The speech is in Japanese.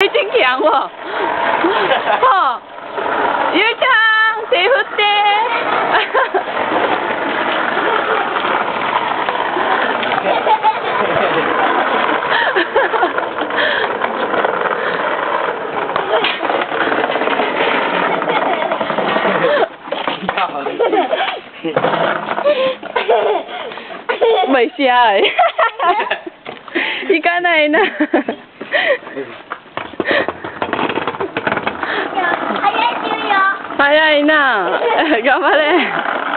你真强喎！吼，ゆうちゃん手振って。没下哎，行かないな。早いな。頑張れ。